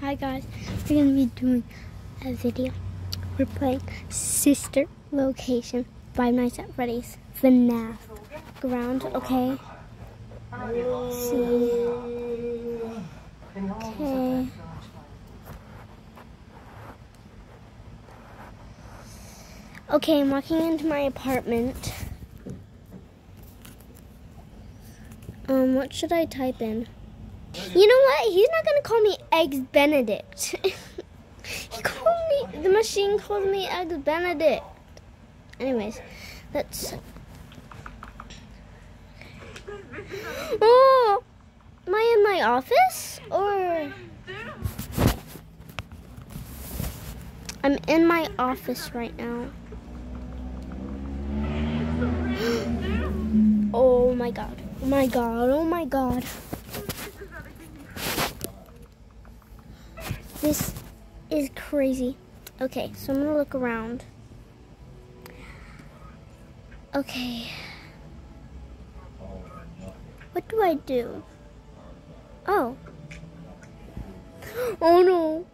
Hi guys, we're gonna be doing a video. We're playing Sister Location Five Nights at Freddy's FNAF ground. Okay. See. Okay. Okay, I'm walking into my apartment. Um, what should I type in? You know what? He's not gonna call me Eggs Benedict. he called me. The machine called me Eggs Benedict. Anyways, let's. Oh, am I in my office or? I'm in my office right now. Oh my god. Oh my god. Oh my god. This is crazy. Okay, so I'm gonna look around. Okay. What do I do? Oh. Oh no.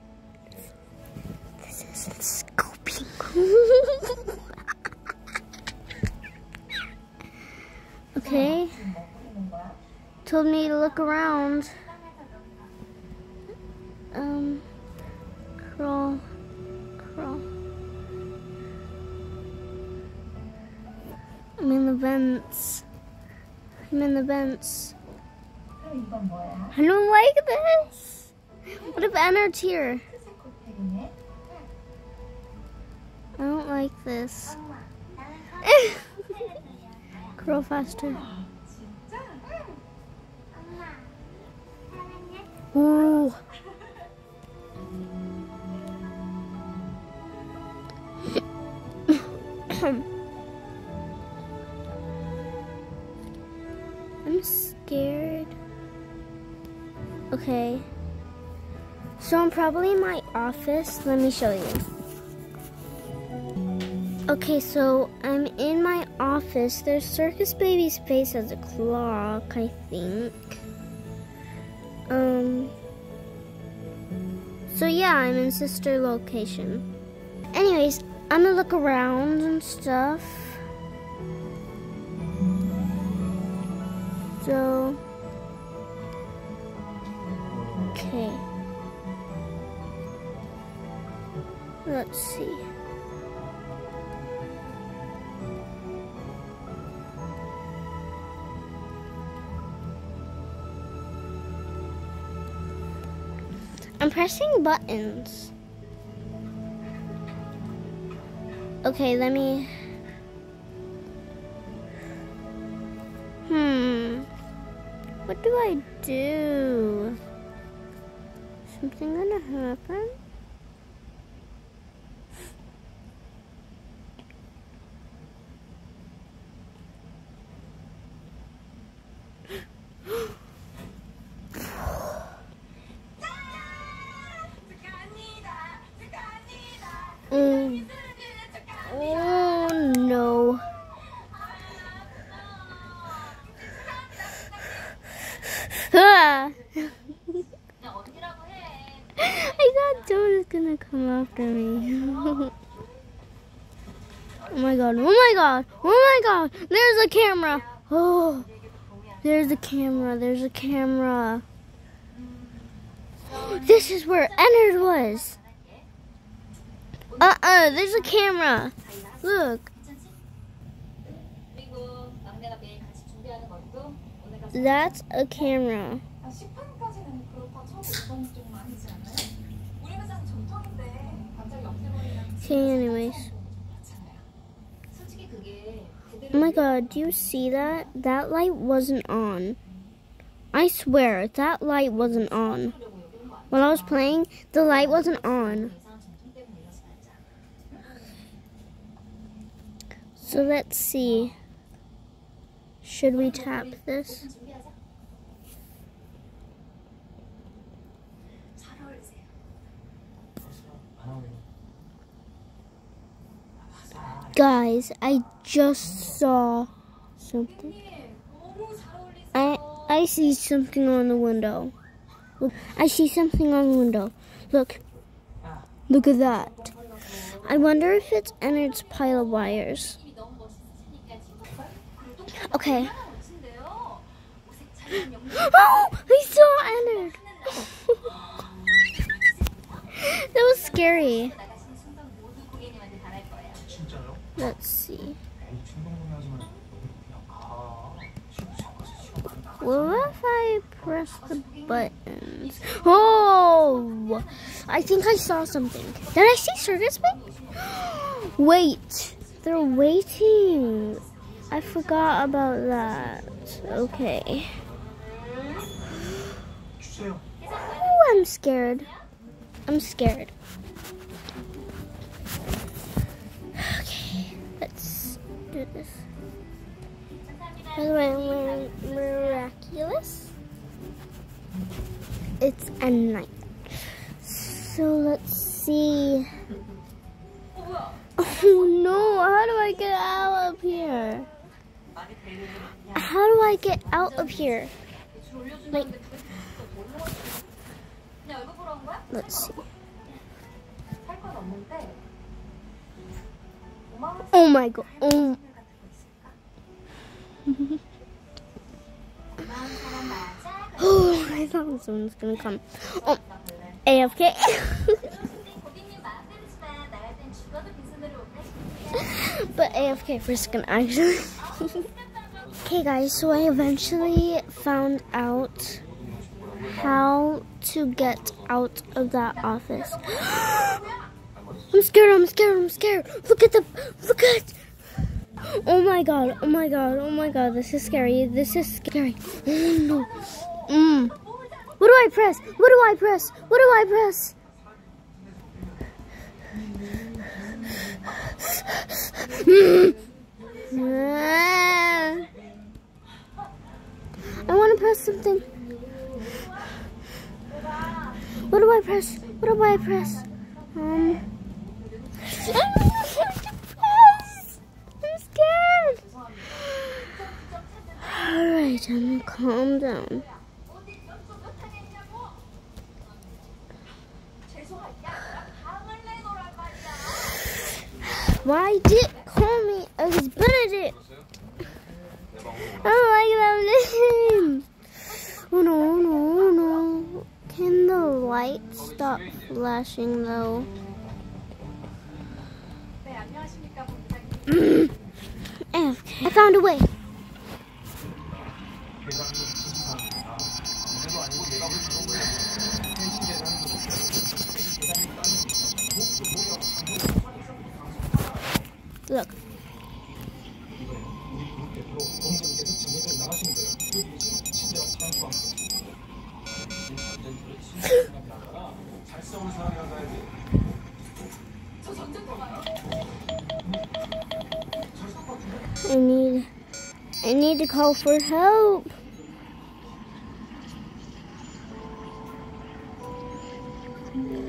This isn't scoping. okay. Told me to look around. Um crawl, crawl. I'm in the vents. I'm in the vents. I don't like this. What if Anna's here? I don't like this. Crawl faster. Ooh. I'm scared. Okay. So I'm probably in my office. Let me show you. Okay, so I'm in my office. There's Circus Baby's face as a clock, I think. Um. So yeah, I'm in sister location. Anyways, I'm gonna look around and stuff. So, okay. Let's see. I'm pressing buttons. Okay, let me. Hmm. What do I do? Something gonna happen? Mm. Oh no. Ah. I thought Joe was gonna come after me. oh my god, oh my god, oh my god, there's a camera. Oh, there's a camera, there's a camera. This is where Ennard was. Uh-uh, there's a camera. Look. That's a camera. Okay, anyways. Oh my god, do you see that? That light wasn't on. I swear, that light wasn't on. While I was playing, the light wasn't on. So let's see. Should we tap this? Guys, I just saw something. I I see something on the window. I see something on the window. Look. Look at that. I wonder if it's Ennard's pile of wires. Okay. Oh! I saw Ennard! that was scary. Let's see. What if I press the buttons? Oh! I think I saw something. Did I see circus? Wait, they're waiting. I forgot about that. Okay. Oh, I'm scared. I'm scared. This. By the way, I'm wearing miraculous. It's a night. So let's see. Oh no, how do I get out of here? How do I get out of here? Like, let's see. Oh my god. Oh. Oh, I thought someone's gonna come. Oh, AFK. but AFK for a second, actually. okay, guys, so I eventually found out how to get out of that office. I'm scared, I'm scared, I'm scared. Look at the, look at, oh my god, oh my god, oh my god, this is scary, this is scary. Oh no. Mm. What do I press? What do I press? What do I press? I want to press something. What do I press? What do I press? Um. All right, I'm gonna calm down. Why did call me as Benedict? Oh, I don't like that name. Oh no, oh no, oh no. Can the light stop flashing though? I found a way. For help. Hmm.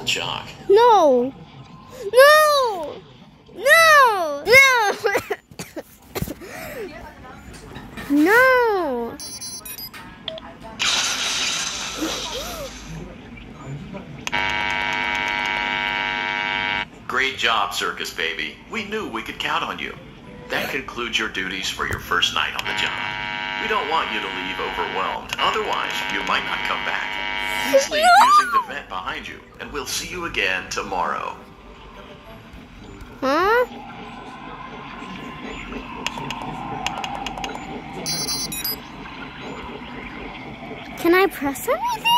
Controlled. No! No! No! No! no! Great job, Circus Baby. We knew we could count on you. That concludes your duties for your first night on the job. We don't want you to leave overwhelmed. Otherwise, you might not come back. Leave using the vent behind you, and we'll see you again tomorrow. Huh? Can I press anything?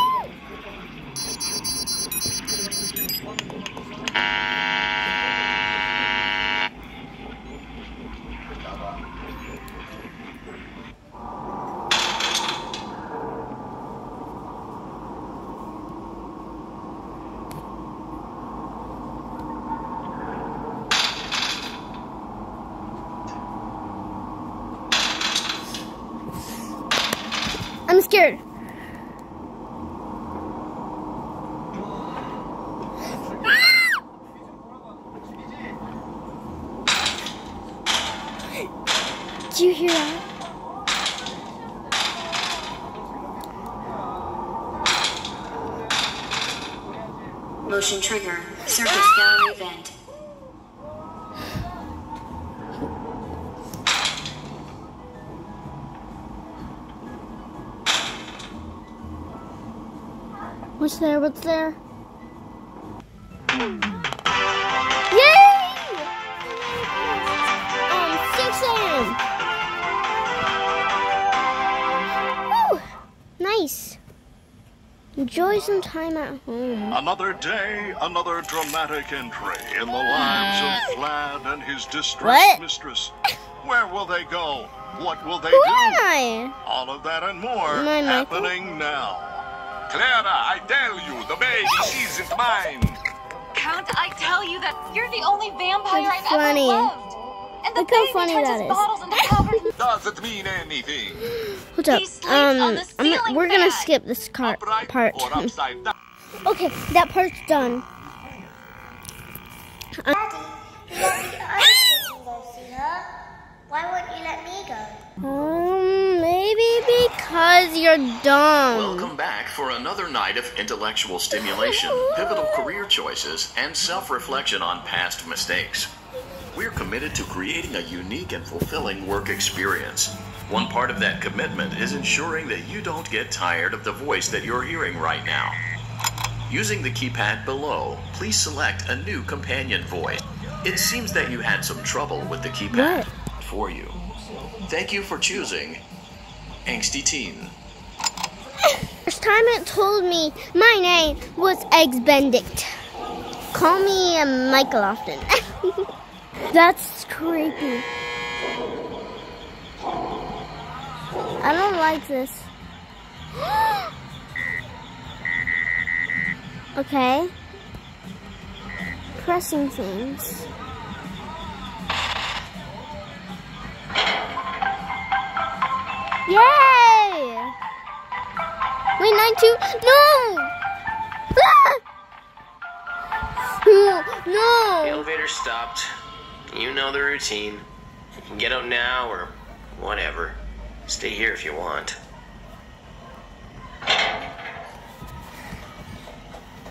Motion trigger. Circus gallery vent. What's there? What's there? Enjoy some time at home. Another day, another dramatic entry in the lives of Vlad and his distressed What? mistress. Where will they go? What will they Who do? am I? All of that and more Am happening now. Clara, I tell you, the baby isn't mine. Count, I tell you that you're the only vampire That's I've funny. ever loved. And the Look how baby funny turns that his is. bottles into powder. Doesn't mean anything. What's up? He on Um, the I'm, we're gonna skip this car part. or upside down. okay, that part's done. Daddy, let the go see her. Why won't you let me go? Um, maybe because you're dumb. Welcome back for another night of intellectual stimulation, pivotal career choices, and self reflection on past mistakes. We're committed to creating a unique and fulfilling work experience. One part of that commitment is ensuring that you don't get tired of the voice that you're hearing right now. Using the keypad below, please select a new companion voice. It seems that you had some trouble with the keypad for you. Thank you for choosing Angsty Teen. First time it told me my name was Eggs Benedict. Call me uh, Michael Afton. That's creepy. I don't like this. okay. Pressing things. Yay! Wait, nine two. No! Ah! The No! elevator stopped. You know the routine. You can get out now or whatever. Stay here if you want.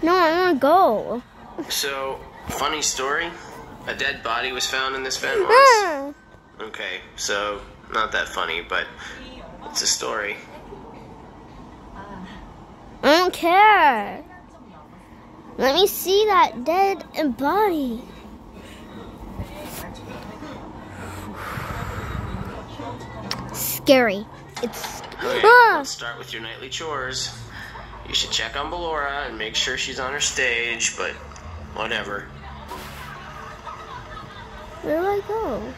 No, I want to go. So, funny story. A dead body was found in this vent once. Ah! Okay, so not that funny, but it's a story. I don't care. Let me see that dead body. Scary. It's. Okay, Ah! let's start with your nightly chores. You should check on Ballora and make sure she's on her stage, but whatever. Where do I go?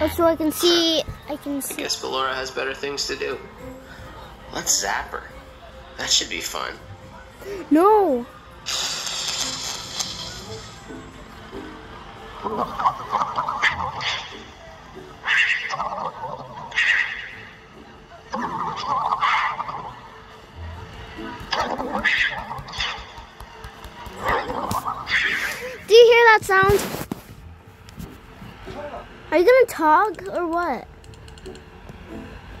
Oh, so I can see. I can see. I guess Ballora has better things to do. Let's zap her. That should be fun. No. Do you hear that sound? Are you gonna talk or what?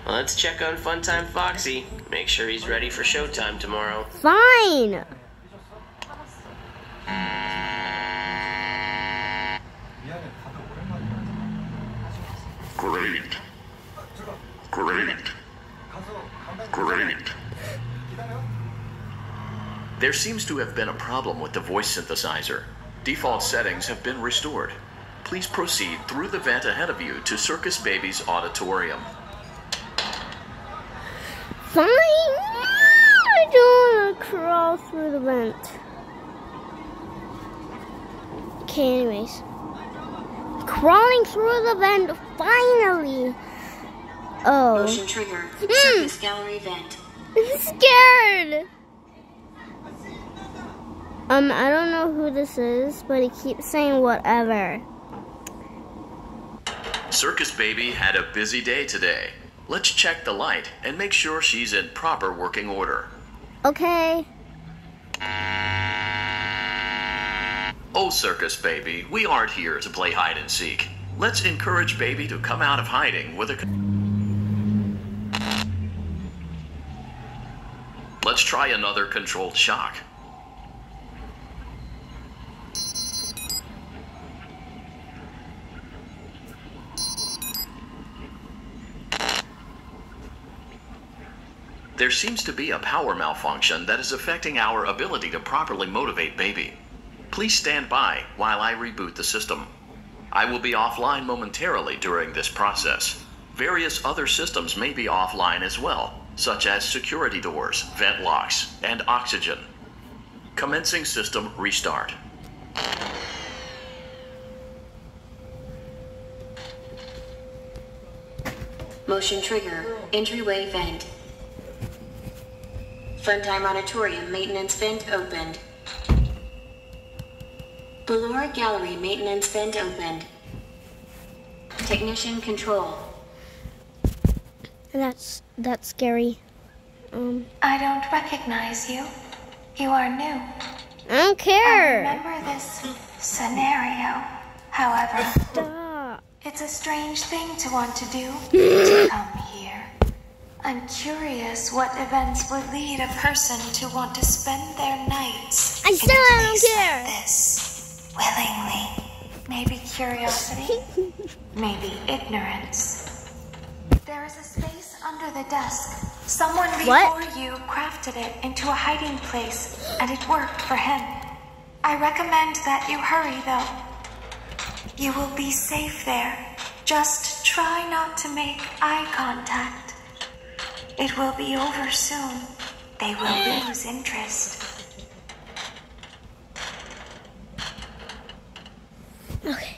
Let's check on Funtime Foxy. Make sure he's ready for showtime tomorrow. Fine. Great. Great. Great. There seems to have been a problem with the voice synthesizer. Default settings have been restored. Please proceed through the vent ahead of you to Circus Baby's auditorium. Fine. I don't want to crawl through the vent. Okay, anyways. Crawling through the vent, finally. Oh. Motion trigger. Mm. Circus gallery vent. I'm scared. Um, I don't know who this is, but he keeps saying whatever. Circus Baby had a busy day today. Let's check the light and make sure she's in proper working order. Okay. Oh, Circus Baby, we aren't here to play hide and seek. Let's encourage Baby to come out of hiding with a. Let's try another controlled shock. There seems to be a power malfunction that is affecting our ability to properly motivate baby. Please stand by while I reboot the system. I will be offline momentarily during this process. Various other systems may be offline as well, such as security doors, vent locks, and oxygen. Commencing system restart. Motion trigger. Entryway vent. Funtime Auditorium maintenance vent opened. Ballora Gallery maintenance vent opened. Technician control. That's that's scary. Um, I don't recognize you. You are new. I don't care. I remember this scenario. However, Stop. it's a strange thing to want to do to come here. I'm curious what events would lead a person to want to spend their nights I in still a don't place care. like this willingly. Maybe curiosity, maybe ignorance. There is a space under the desk. Someone before What? you crafted it into a hiding place, and it worked for him. I recommend that you hurry, though. You will be safe there. Just try not to make eye contact. It will be over soon. They will lose interest. Okay.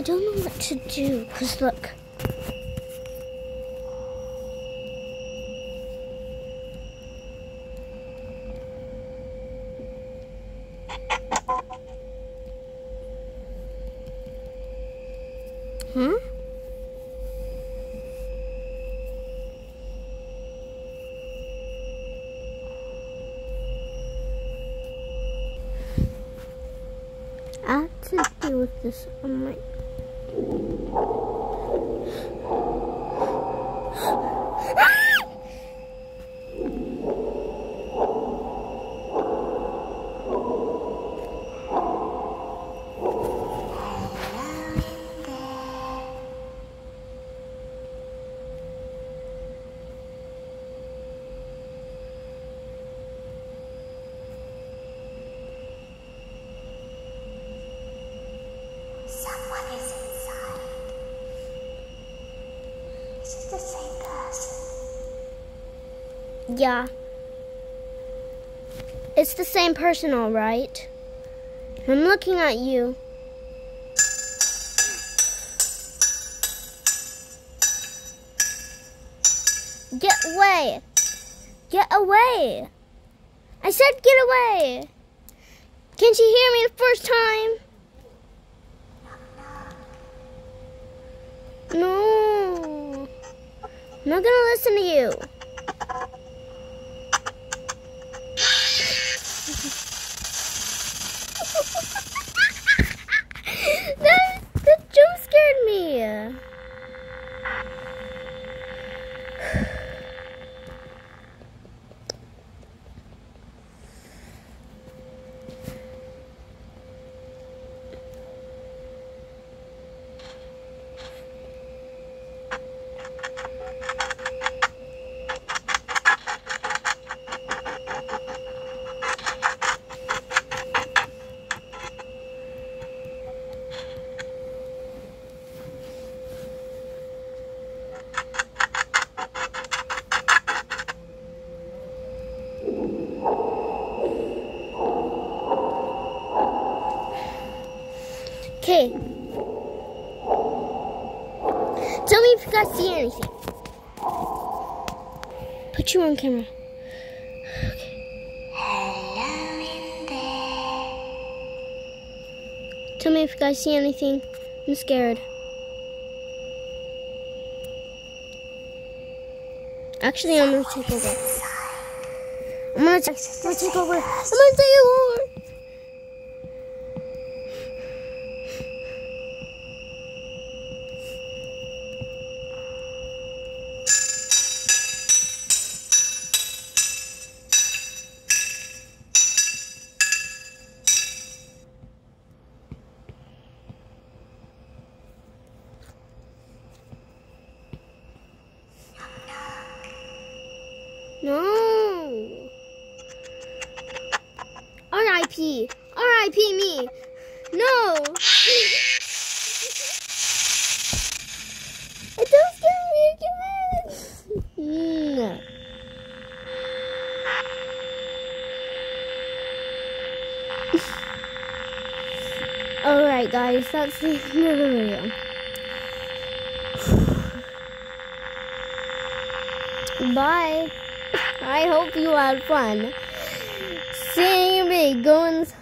I don't know what to do. Cause look. Hmm? I have to deal with this on my Thank you. Yeah. It's the same person, all right. I'm looking at you. Get away! Get away! I said get away! Can't you hear me the first time? No. I'm not gonna listen to you. that, that jump scared me. If see anything. Put you on camera. Hello in there. Tell me if you guys see anything. I'm scared. Actually, I'm gonna take over. I'm gonna, I'm gonna take over. I'm gonna take over. No. R.I.P. R.I.P. me. No. It don't scare me again. No. Alright guys, that's the video. Bye. I hope you had fun. Seeing me going, going